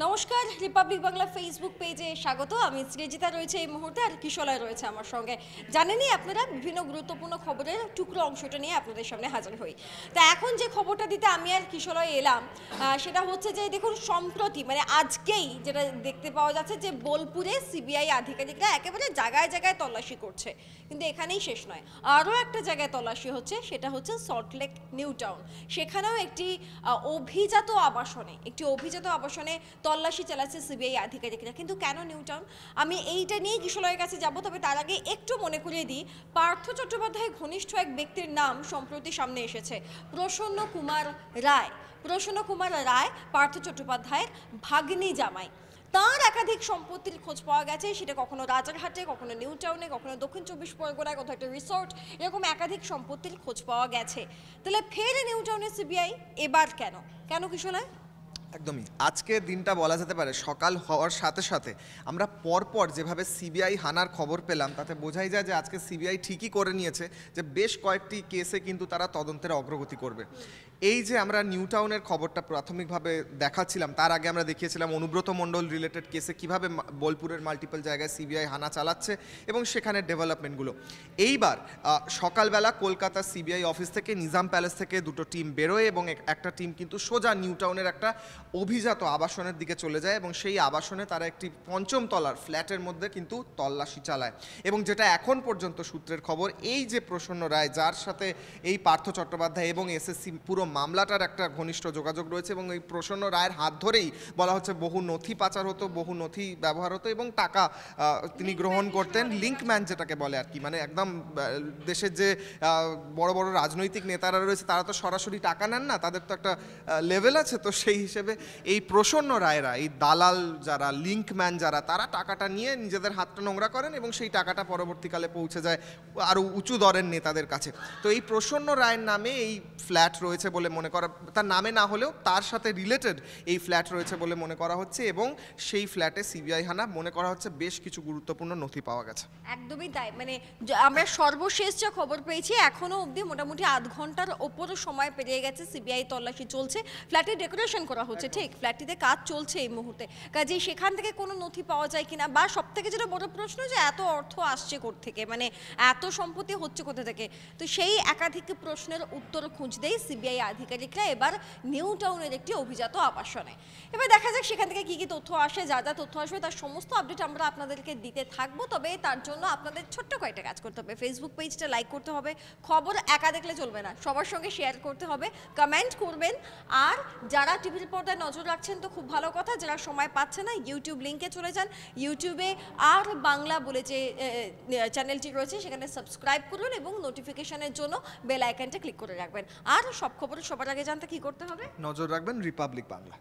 নমস্কার Republic Bangla Facebook পেজে স্বাগত। আমি সৃজিতা রয়েছে এই মুহূর্তে আর কিশলয় রয়েছে আমার সঙ্গে। জানেনই আপনারা বিভিন্ন গুরুত্বপূর্ণ খবরের টুকরো অংশটা নিয়ে আপনাদের সামনে হাজির হই। তা এখন যে খবরটা দিতে আমি আর কিশলয় এলাম সেটা হচ্ছে যে দেখুন, সম্প্রতি মানে আজকেই যেটা দেখতে পাওয়া যাচ্ছে যে বোলপুরে সিবিআই আধিকারিকরা একেবারে জায়গায় জায়গায় তল্লাশি করছে। কিন্তু এখানেই শেষ নয়। আরও একটা জায়গায় তল্লাশি হচ্ছে, সেটা হচ্ছে সল্টলেক নিউ টাউন সেখানেও একটি অভিজাত আবাসনে, একটি অভিজাত আবাসনে তল্লাশি চালাচ্ছে সিবিআই আধিকারিকরা। কিন্তু কেন নিউ টাউন আমি এইটা নিয়েই কিশোরের কাছে যাব, তবে তার আগে একটু মনে করিয়ে দিই, পার্থ চট্টোপাধ্যায় ঘনিষ্ঠ এক ব্যক্তির নাম সম্প্রতি সামনে এসেছে, প্রসন্ন কুমার রায়। প্রসন্ন কুমার রায়, পার্থ চট্টোপাধ্যায়ের ভাগ্নি জামাই। তার একাধিক সম্পত্তির খোঁজ পাওয়া গেছে, সেটা কখনো রাজারহাটে, কখনো নিউ টাউনে কখনো দক্ষিণ চব্বিশ পরগনায়, কোথাও একটা রিসোর্ট এরকম একাধিক সম্পত্তির খোঁজ পাওয়া গেছে। তাহলে ফের নিউ টাউনে সিবিআই, এবার কেন? কেন কিশোরায় একদমই। আজকে দিনটা বলা যেতে পারে সকাল হওয়ার সাথে সাথে আমরা পরপর যেভাবে সিবিআই হানার খবর পেলাম, তাতে বোঝাই যায় যে আজকে সিবিআই ঠিকই করে নিয়েছে যে বেশ কয়েকটি কেসে কিন্তু তারা তদন্তের অগ্রগতি করবে। এই যে আমরা নিউ টাউনের খবরটা প্রাথমিকভাবে দেখাচ্ছিলাম, তার আগে আমরা দেখিয়েছিলাম অনুব্রত মণ্ডল রিলেটেড কেসে কীভাবে বোলপুরের মাল্টিপল জায়গায় সিবিআই হানা চালাচ্ছে এবং সেখানে ডেভেলপমেন্টগুলো এইবার সকালবেলা কলকাতা সিবিআই অফিস থেকে, নিজাম প্যালেস থেকে দুটো টিম বেরোয় এবং এক- একটা টিম কিন্তু সোজা নিউ টাউনের একটা অভিজাত আবাসনের দিকে চলে যায় এবং সেই আবাসনে তারা একটি পঞ্চম তলার ফ্ল্যাটের মধ্যে কিন্তু তল্লাশি চালায়। এবং যেটা এখন পর্যন্ত সূত্রের খবর, এই যে প্রসন্ন রায়, যার সাথে এই পার্থ চট্টোপাধ্যায় এবং এসএসসি পুরো মামলাটার একটা ঘনিষ্ঠ যোগাযোগ রয়েছে এবং এই প্রসন্ন রায়ের হাত ধরেই বলা হচ্ছে বহু নথি পাচার হতো বহু নথি ব্যবহার হতো এবং টাকা তিনি গ্রহণ করতেন লিঙ্কম্যান যেটাকে বলে আর কি। মানে একদম দেশের যে বড় বড় রাজনৈতিক নেতারা রয়েছে তারা তো সরাসরি টাকা নেন না তাদের তো একটা লেভেল আছে। তো সেই হিসেবে এই প্রসন্ন রায়রা এই দালাল যারা লিঙ্কম্যান যারা তারা টাকাটা নিয়ে নিজেদের হাতটা নোংরা করেন এবং সেই টাকাটা পরবর্তীকালে পৌঁছে যায় আরও উঁচু দরের নেতাদের কাছে। তো এই প্রসন্ন রায়ের নামে এই ফ্ল্যাট রয়েছে বলে মনে করা, তার নামে না হলেও তার সাথে রিলেটেড এই ফ্ল্যাট রয়েছে বলে মনে করা হচ্ছে এবং সেই ফ্ল্যাটে সিবিআই হানা মনে করা হচ্ছে বেশ কিছু গুরুত্বপূর্ণ নথি পাওয়া গেছে। একদমই তাই। মানে আমরা সর্বশেষ যা খবর পেয়েছি এখনও অবধি মোটামুটি আধ ঘণ্টার ওপরও সময় পেরিয়ে গেছে সিবিআই তল্লাশি চলছে ফ্ল্যাটে ডেকোরেশন করা হচ্ছে, ঠিক? ফ্ল্যাটটিতে কাজ চলছে এই মুহূর্তে। কাজেই সেখান থেকে কোনো নথি পাওয়া যায় কিনা বা সব থেকে যেটা বড় প্রশ্ন যে এত অর্থ আসছে থেকে মানে এত সম্পত্তি হচ্ছে কোথা থেকে তো সেই একাধিক প্রশ্নের উত্তর খুঁজতেই সিবিআই আধিকারিকরা এবার নিউ টাউনের একটি অভিজাত আবাসনে। এবার দেখা যাক সেখান থেকে কি কি তথ্য আসে, যা যা তথ্য আসবে, তার সমস্ত আপডেট আমরা আপনাদেরকে দিতে থাকব। তবে তার জন্য আপনাদের ছোট্ট কয়েকটা কাজ করতে হবে। ফেসবুক পেজটা লাইক করতে হবে, খবর একা দেখলে চলবে না, সবার সঙ্গে শেয়ার করতে হবে কমেন্ট করবেন। আর যারা টিভির পর্দায় নজর রাখছেন তো খুব ভালো কথা, যারা সময় পাচ্ছে না ইউটিউব লিঙ্কে চলে যান। ইউটিউবে আর বাংলা বলে যে চ্যানেলটি রয়েছে, সেখানে সাবস্ক্রাইব করুন এবং নোটিফিকেশনের জন্য বেল আইকনটা ক্লিক করে রাখবেন। আর সব খবর সবার আগে জানতে কি করতে হবে? নজর রাখবেন রিপাবলিক বাংলা।